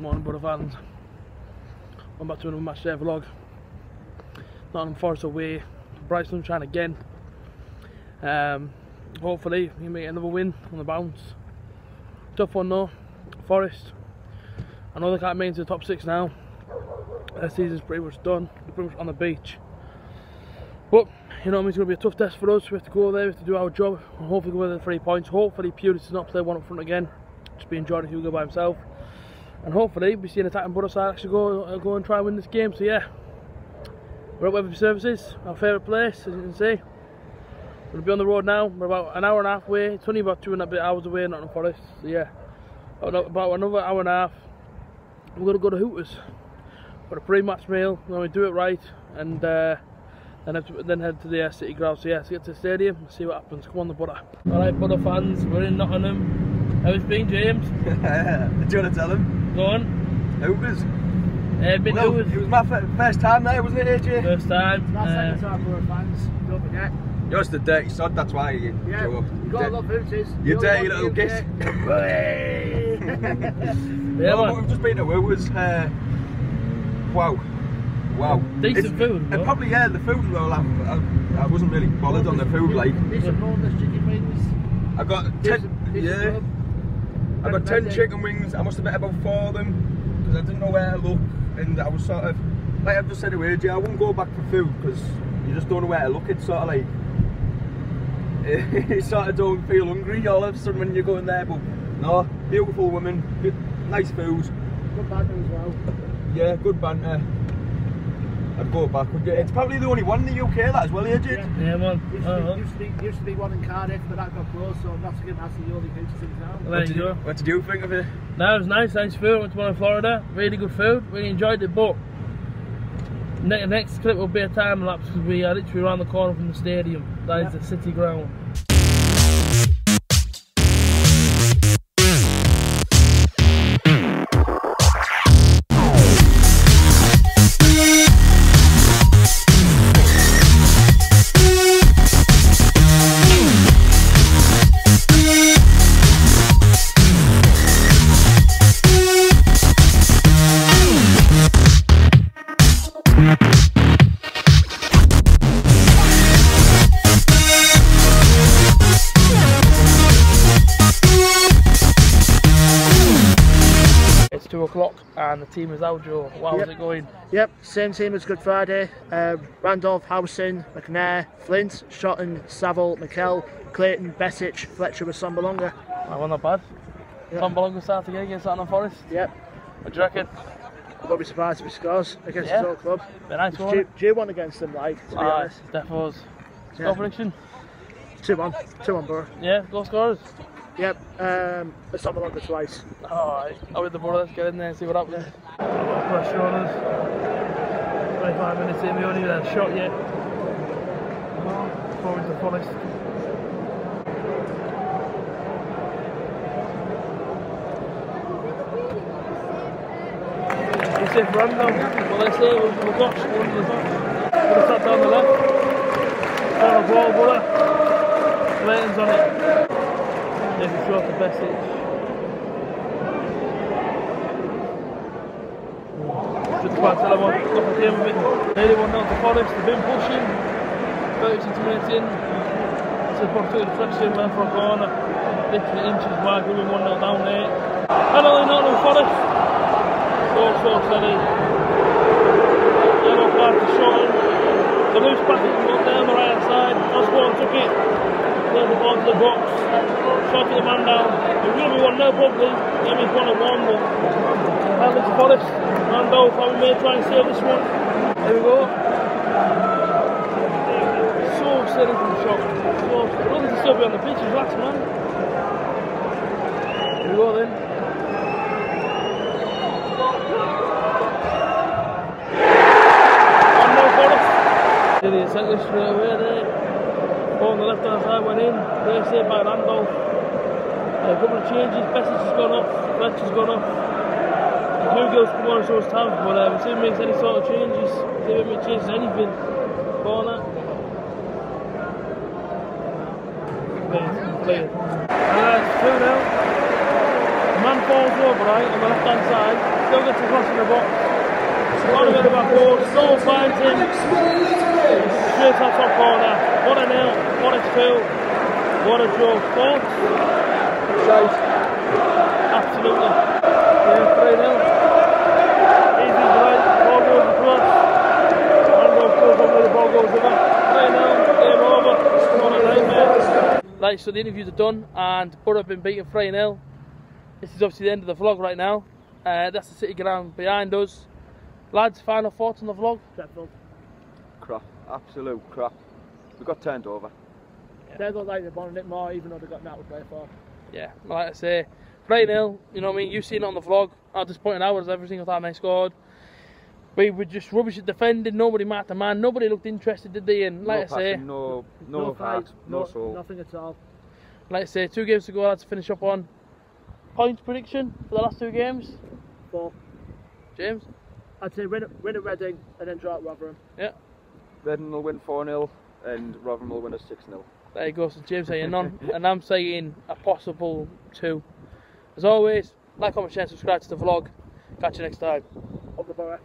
Morning, Boro fans. I'm back to another match day vlog. Nottingham Forest away, bright sunshine again. Um, hopefully, we make another win on the bounce. Tough one though, Forest. I know they can't make the top six now. Their season's pretty much done. They're pretty much on the beach. But you know, it's going to be a tough test for us. We have to go there, we have to do our job, and hopefully win the three points. Hopefully, Pulis does not play one up front again. Just being Jordan Hugill by himself. And hopefully, we see an attacking Boro side actually go uh, go and try and win this game. So yeah, we're at Wetherby Services, our favourite place, as you can see. We'll be on the road now. We're about an hour and a half away. It's only about two and a bit hours away, not in Forest. So yeah, about another hour and a half. We're to go to Hooters for a pre-match meal. When we do it right, and uh, then to, then head to the uh, City Ground. So yeah, let's get to the stadium and see what happens. Come on, the Boro. All right, Boro fans, we're in Nottingham. How it's been, James? do you want to tell him? Go on. Hooters. Uh, been well, It was my first time there, wasn't it, AJ? First time. That's uh, second time Boro fans, don't forget. You're just a dirty sod, that's why you Yeah, show up. you gotta love Hooters. You You're dirty the little one git. Yeah, well, we've just been to Hooters. Uh, wow. Wow. Decent It's- food, And though. probably, yeah, the food, well, I, I, I wasn't really bothered on the food, like. Decent boneless chicken wings. I got ten, Decent, decent yeah, pub. I got ten chicken wings. I must have bet about four of them because I didn't know where to look, and I was sort of like I've just said to AJ, I won't go back for food because you just don't know where to look. It's sort of like you sort of don't feel hungry all of a sudden when you're going there. But no, beautiful women, good, nice food, Good banter as well. yeah, good banter. I'd go back. It's probably the only one in the UK that as well, AJ. Yeah. Yeah, man. Used to, well. be, uh-huh. used, to be, used to be one in Cardiff, but that got closed, so Nottingham has the only Hooters in town. There What you did, go. what did you think of it? No, it was nice, nice food. Went to one in Florida. Really good food. Really enjoyed it. But ne next clip will be a time lapse because we are literally around the corner from the stadium. That is Yeah. the City Ground. It's two o'clock and the team is out, Joe. How's Yep. it going? Yep, same team as Good Friday. Um, Randolph, Howson, McNair, Flint, Shotton, Saville, Mikel, Clayton, Besic, Fletcher with Assombalonga. Oh, well, not bad. Bologna starts again against Nottingham Forest. Yep, What do you reckon? I won't be surprised if he scores against Yeah. his old club. Be nice one. due one against them, like, to be Ah, honest. Defos. Score Yeah. prediction? 2 1. 2 1 Boro. Yeah, goal scorers. Yep, um, it's Assombalonga twice. Alright, I'll with the ball, let's get in there and see what happens. A lot of pressure on us. 25 minutes in, we only had a shot yet. Before into the We say for random, well let's say one to the box. We'll have sat down the left. On the ball, on it. Maybe short to Besic. Just about tell them look at him nearly one down to they've been pushing. 36 minutes in. It's a the went for a corner. Literally inches wide, going 1 0 down there. Penalty not on Forest. So so steady. Yellow card to Shotton. The loose is got down the right hand side. Osborn took it. Played the ball to the box. Shot the man down. It will be 1 0 probably. Game is 1 1, but hand it to Forest. Randolph, how may try and save this one. There we go. So steady from the shot. Don't think he'll still be on the pitch. He's last man. Here we go then. One nil Forest. He centre away there. On the left hand side went in. Play saved by Randolph. A couple of changes. Besic has gone off. Fletcher's gone off. Hugill's come on and shows time, but uh, we see if he makes any sort of changes. See if he changes anything. Corner. And that's two now. Man falls over right on the left hand side. Nuggets across in the box. One of it about goal. Soul finds him. Straight top top corner. One a nil. One a two. What a draw. Thoughts? Shite. Absolutely. Yeah, 3 0. Easy right. Ball goes across. Ambrose goes over, the ball goes over. 3 0. Game over. What a nightmare. Right, so the interviews are done and Boro have been beaten 3 0. This is obviously the end of the vlog right now. Uh, that's the city ground behind us. Lads, final thoughts on the vlog? Dreadful. Crap. Absolute crap. We got turned over. They look like they wanted it more, even though they got that to play for. Yeah, like I say, 3 0, you know what I mean? You've seen it on the vlog. How disappointing I was every single time they scored. We were just rubbish at defending, nobody marked a man, nobody looked interested, did they? And like no I say, passion, no, no, heart, no, soul. Nothing at all. like I say, two games to go, lads, to finish up on. Points prediction for the last two games, But James? I'd say win, at- win at Reading and then draw at Rotherham. Reading will win 4 0 and Rotherham will win a 6 0. There you go, so James saying none, and I'm saying a possible two. As always, like, comment, share, subscribe to the vlog. Catch you next time. Up the Boro.